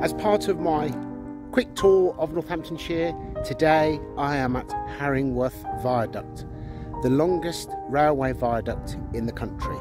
As part of my quick tour of Northamptonshire, today I am at Harringworth Viaduct, the longest railway viaduct in the country.